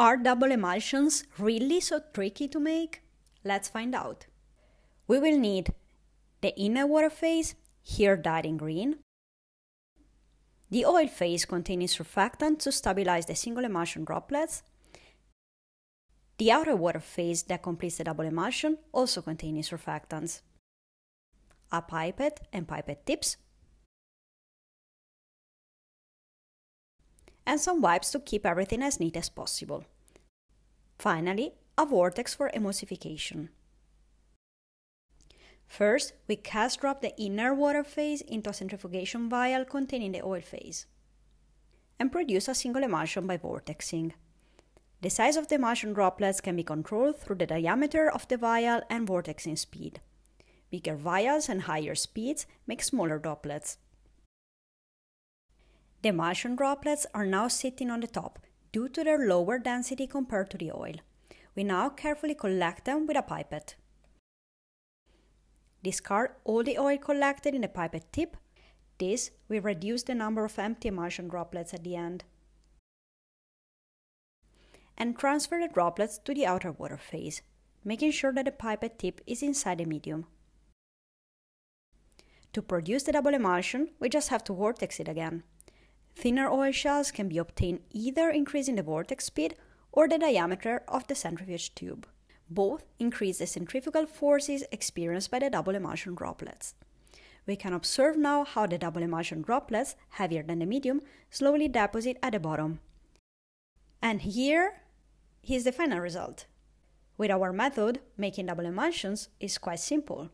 Are double emulsions really so tricky to make? Let's find out. We will need the inner water phase, here dyed in green, the oil phase containing surfactant to stabilize the single emulsion droplets, the outer water phase that completes the double emulsion, also containing surfactants, a pipette and pipette tips, and some wipes to keep everything as neat as possible. Finally, a vortex for emulsification. First, we cast drop the inner water phase into a centrifugation vial containing the oil phase and produce a single emulsion by vortexing. The size of the emulsion droplets can be controlled through the diameter of the vial and vortexing speed. Bigger vials and higher speeds make smaller droplets. The emulsion droplets are now sitting on the top due to their lower density compared to the oil. We now carefully collect them with a pipette. Discard all the oil collected in the pipette tip. This will reduce the number of empty emulsion droplets at the end. And transfer the droplets to the outer water phase, making sure that the pipette tip is inside the medium. To produce the double emulsion, we just have to vortex it again. Thinner oil shells can be obtained either increasing the vortex speed or the diameter of the centrifuge tube. Both increase the centrifugal forces experienced by the double emulsion droplets. We can observe now how the double emulsion droplets, heavier than the medium, slowly deposit at the bottom. And here is the final result. With our method, making double emulsions is quite simple.